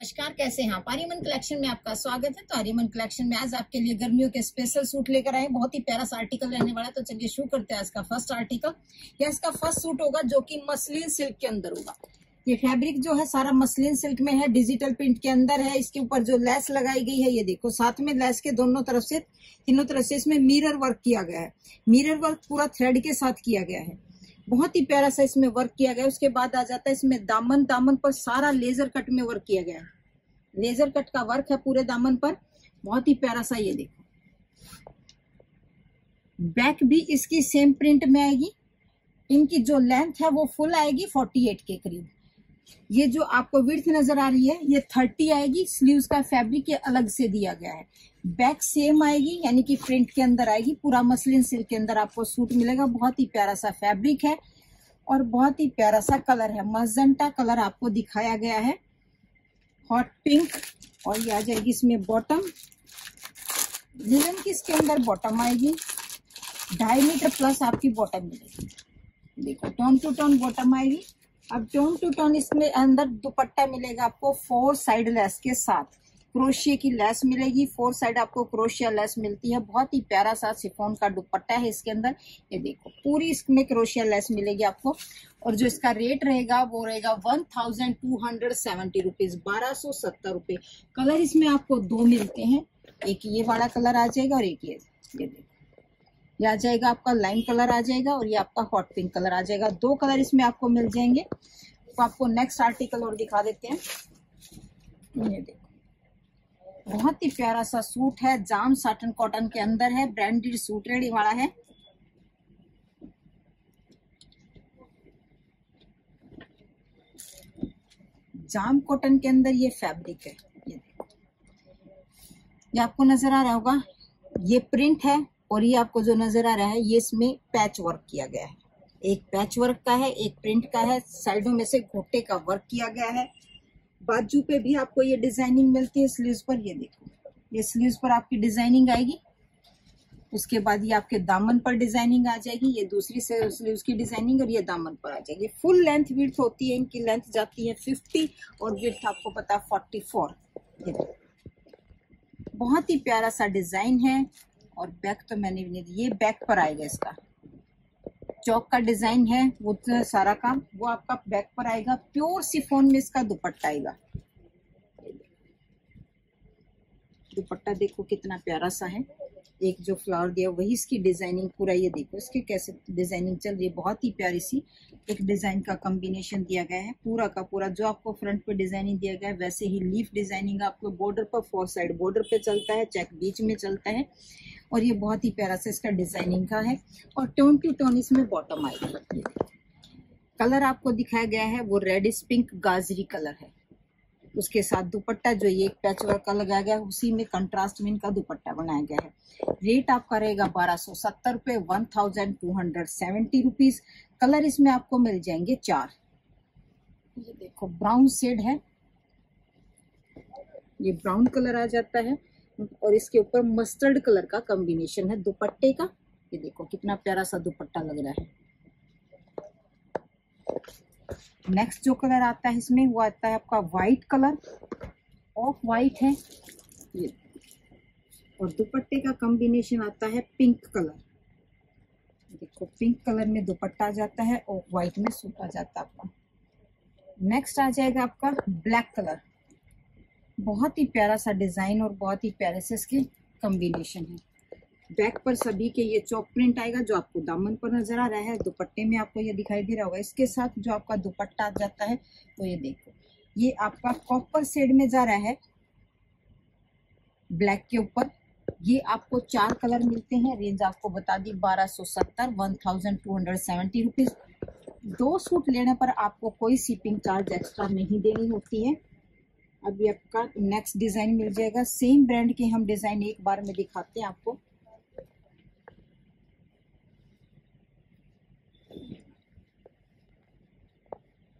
नमस्कार, कैसे हैं आप? आर्यमन कलेक्शन में आपका स्वागत है। तो आर्यमन कलेक्शन में आज आपके लिए गर्मियों के स्पेशल सूट लेकर आए बहुत ही प्यारा सा आर्टिकल रहने वाला है। तो चलिए शुरू करते हैं आज का फ़र्स्ट आर्टिकल यह इसका फ़र्स्ट सूट होगा जो कि मसलिन सिल्क के अंदर होगा। ये फैब्रिक जो है, सारा मसलिन सिल्क में है। डिजिटल प्रिंट के अंदर है। इसके ऊपर जो लेस लगाई गई है, ये देखो, साथ में लेस के दोनों तरफ़ से, तीनों तरफ़ से इसमें मिरर वर्क किया गया है। मिरर वर्क पूरा थ्रेड के साथ किया गया है। बहुत ही प्यारा सा इसमें वर्क किया गया उसके बाद आ जाता है इसमें दामन। दामन पर सारा लेजर कट में वर्क किया गया है। लेजर कट का वर्क है पूरे दामन पर। बहुत ही प्यारा सा ये देखो। बैक भी इसकी सेम प्रिंट में आएगी। इनकी जो लेंथ है वो फुल आएगी 48 के करीब। ये जो आपको विर्थ नज़र आ रही है, ये 30 आएगी स्लीव्स का फैब्रिक ये अलग से दिया गया है। बैक सेम आएगी, यानी कि प्रिंट के अंदर आएगी, पूरा मसलिन सिल्क के अंदर आपको सूट मिलेगा। बहुत ही प्यारा सा फैब्रिक है और बहुत ही प्यारा सा कलर है। मजेंटा कलर आपको दिखाया गया है। हॉट पिंक और ये आ जाएगी इसमें बॉटम लिलन की इसके अंदर बॉटम आएगी? ढाई मीटर प्लस आपकी बॉटम मिलेगी। देखो, टोन टू टोन बॉटम आएगी। अब टोन टू टोन इसमें अंदर दुपट्टा मिलेगा आपको फोर साइड लेस के साथ। क्रोशिया की लेस मिलेगी, फोर साइड आपको क्रोशिया लेस मिलती है। बहुत ही प्यारा सा सिफोन का दुपट्टा है इसके अंदर। ये देखो, पूरी इसमें क्रोशिया लेस मिलेगी आपको। और जो इसका रेट रहेगा, वो रहेगा one thousand two hundred seventy rupees बारह सौ सत्तर रुपये कलर इसमें आपको दो मिलते हैं। एक ये वाला कलर आ जाएगा और एक ये। ये देखो। ये आ जाएगा, आपका लाइन कलर आ जाएगा और ये आपका हॉट पिंक कलर आ जाएगा। दो कलर इसमें आपको मिल जाएँगे। तो आपको नेक्स्ट आर्टिकल और दिखा देते हैं। ये देखो। बहुत ही प्यारा सा सूट है। जाम साटन कॉटन के अंदर है। ब्रांडेड सूट रेडी वाला है। जाम कॉटन के अंदर ये फैब्रिक है। ये ये आपको नज़र आ रहा होगा। ये प्रिंट है। और ये आपको जो नज़र आ रहा है, ये इसमें पैच वर्क किया गया है। एक पैच वर्क का है, एक प्रिंट का है, साइडों में से घोटे का वर्क किया गया है। बाजू पे भी आपको ये डिज़ाइनिंग मिलती है स्लीव्स पर, ये देखो। ये स्लीव्स पर आपकी डिज़ाइनिंग आएगी। उसके बाद ये आपके दामन पर डिज़ाइनिंग आ जाएगी, ये दूसरी से स्लीव्स की डिज़ाइनिंग और ये दामन पर आ जाएगी। फुल लेंथ विड्थ होती है, इनकी लेंथ जाती है फिफ्टी और विड्थ आपको पता है फोर्टी फोर बहुत ही प्यारा सा डिज़ाइन है। और बैक तो मैंने भी नहीं दी, ये बैक पर आएगा इसका। चौक का डिज़ाइन है, वो तो सारा काम, वो आपका बैक पर आएगा प्योर सिफोन में इसका दुपट्टा आएगा। दुपट्टा देखो कितना प्यारा सा है। एक जो फ्लावर दिया, वही इसकी डिज़ाइनिंग पूरा ये देखो, इसके कैसे डिज़ाइनिंग चल रही है, बहुत ही प्यारी सी एक डिज़ाइन का कॉम्बिनेशन दिया गया है, पूरा का पूरा, जो आपको फ्रंट पे डिज़ाइनिंग दिया गया है, वैसे ही लीफ डिज़ाइनिंग आपको बॉर्डर पर फोर साइड बॉर्डर पे चलता है चेक बीच में चलता है। और ये बहुत ही प्यारा सा इसका डिज़ाइनिंग का है। और टोन टू टोन इसमें बॉटम आएगी। कलर आपको दिखाया गया है, वो रेड पिंक गाजरी कलर है। उसके साथ दुपट्टा, जो ये एक पैच वर्क का लगाया गया है, उसी में कंट्रास्ट में इनका दुपट्टा बनाया गया है। रेट आपका रहेगा बारह सौ सत्तर रुपये one thousand two hundred seventy rupees colour इसमें आपको मिल जाएँगे चार। ये देखो ब्राउन शेड है। ये ब्राउन कलर आ जाता है। और इसके ऊपर मस्टर्ड कलर का कॉम्बिनेशन है, दुपट्टे का। ये देखो, कितना प्यारा सा दुपट्टा लग रहा है। नेक्स्ट जो कलर आता है इसमें, वो आता है आपका वाइट कलर ऑफ़ वाइट है। ये। और दुपट्टे का कॉम्बिनेशन आता है पिंक कलर देखो पिंक कलर में दुपट्टा जाता है और वाइट में सूट आ जाता है आपका। नेक्स्ट आ जाएगा आपका ब्लैक कलर बहुत ही प्यारा सा डिज़ाइन और बहुत ही प्यारे से इसके कॉम्बिनेशन है। बैक पर सभी के ये चौक प्रिंट आएगा, जो आपको दामन पर नज़र आ रहा है, दुपट्टे में आपको ये दिखाई दे रहा होगा। इसके साथ जो आपका दुपट्टा आ जाता है, वो ये देखो। ये आपका कॉपर शेड में जा रहा है ब्लैक के ऊपर। ये आपको चार कलर मिलते हैं। रेंज आपको बता दी, बारह सौ सत्तर one thousand two hundred seventy rupees दो सूट लेने पर आपको कोई शिपिंग चार्ज एक्स्ट्रा नहीं देनी होती है। अभी आपका नेक्स्ट डिज़ाइन मिल जाएगा। सेम ब्रांड के हम डिज़ाइन एक बार में दिखाते हैं आपको।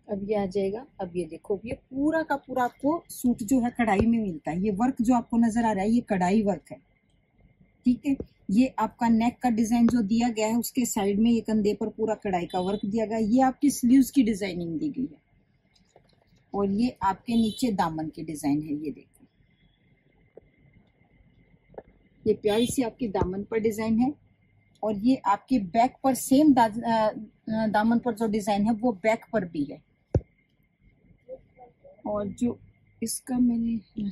अब ये आ जाएगा। अब ये देखो ये पूरा का पूरा आपको सूट जो है कढ़ाई में मिलता है। ये वर्क जो आपको नज़र आ रहा है, ये कढ़ाई वर्क है। ठीक है? ये आपका नेक का डिज़ाइन जो दिया गया है, उसके साइड में ये कंधे पर पूरा कढ़ाई का वर्क दिया गया है। ये आपकी स्लीव्स की डिज़ाइनिंग दी गई है। और ये आपके नीचे दामन की डिज़ाइन है ये देखो। ये प्यारी सी आपकी दामन पर डिज़ाइन है और ये आपके बैक पर सेम दा, दामन पर जो डिज़ाइन है वो बैक पर भी है। और जो इसका मैंने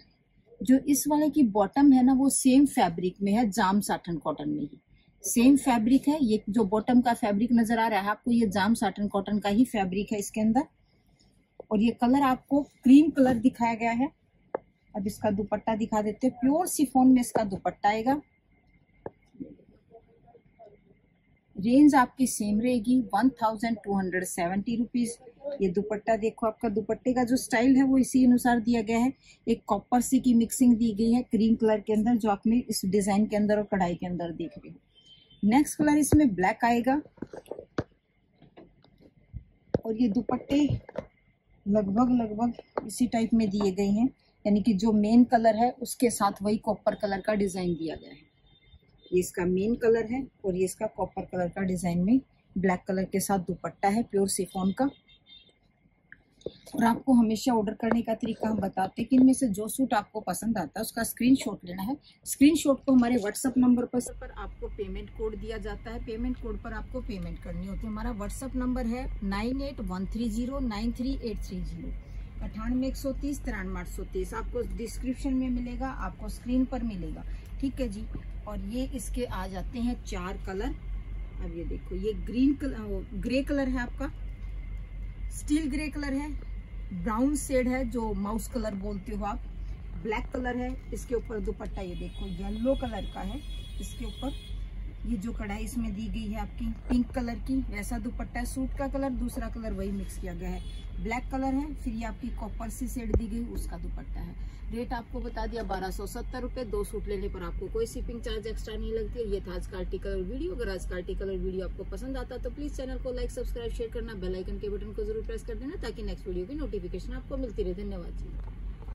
जो इस वाले की बॉटम है ना वो सेम फैब्रिक में है जाम साटन कॉटन में ही। सेम फैब्रिक है ये जो बॉटम का फैब्रिक नज़र आ रहा है आपको ये जाम साटन कॉटन का ही फैब्रिक है इसके अंदर। और ये कलर आपको क्रीम कलर दिखाया गया है। अब इसका दुपट्टा दिखा देते हैं। प्योर सिफोन में इसका दुपट्टा आएगा। रेंज आपकी सेम रहेगी one thousand two hundred seventy rupees ये दुपट्टा देखो, आपका दुपट्टे का जो स्टाइल है वो इसी अनुसार दिया गया है। एक कॉपर सी की मिक्सिंग दी गई है क्रीम कलर के अंदर, जो आपने इस डिज़ाइन के अंदर और कढ़ाई के अंदर देख रहे हो। नेक्स्ट कलर इसमें ब्लैक आएगा। और ये दुपट्टे लगभग लगभग इसी टाइप में दिए गए हैं। यानी कि जो मेन कलर है, उसके साथ वही कॉपर कलर का डिज़ाइन दिया गया है। ये इसका मेन कलर है और ये इसका कॉपर कलर का डिज़ाइन में ब्लैक कलर के साथ दुपट्टा है प्योर सिफोन का। और आपको हमेशा ऑर्डर करने का तरीका हम बताते हैं कि इनमें से जो सूट आपको पसंद आता है, उसका स्क्रीनशॉट लेना है। स्क्रीनशॉट को हमारे व्हाट्सअप नंबर पर पर आपको पेमेंट कोड दिया जाता है। पेमेंट कोड पर आपको पेमेंट करनी होती है। हमारा व्हाट्सअप नंबर है nine eight one three zero nine three eight three zero. अठानवे एक सौ तीस तिरानवे आठ सौ तीस। आपको डिस्क्रिप्शन में मिलेगा, आपको स्क्रीन पर मिलेगा। ठीक है जी? और ये इसके आ जाते हैं चार कलर अब ये देखो, ये ग्रीन कलर ग्रे कलर है आपका। स्टील ग्रे कलर है, ब्राउन शेड है, जो माउस कलर बोलते हो आप, ब्लैक कलर है, इसके ऊपर दुपट्टा ये देखो, येलो कलर का है, इसके ऊपर ये जो कढ़ाई इसमें दी गई है आपकी पिंक कलर की, वैसा दुपट्टा है। सूट का कलर दूसरा कलर वही मिक्स किया गया है। ब्लैक कलर है, फिर ये आपकी कॉपर सी सेड दी गई, उसका दुपट्टा है। रेट आपको बता दिया, बारह सौ सत्तर रुपए, दो सूट लेने पर आपको कोई शिपिंग चार्ज एक्स्ट्रा नहीं लगती है ये था आज का आर्टिकल और वीडियो अगर आज का आर्टिकल और वीडियो आपको पसंद आता तो प्लीज़ चैनल को लाइक सब्सक्राइब शेयर करना। बेलाइकन के बटन को ज़रूर प्रेस कर देना, ताकि नेक्स्ट वीडियो की नोटिफिकेशन आपको मिलती रहे। धन्यवाद जी।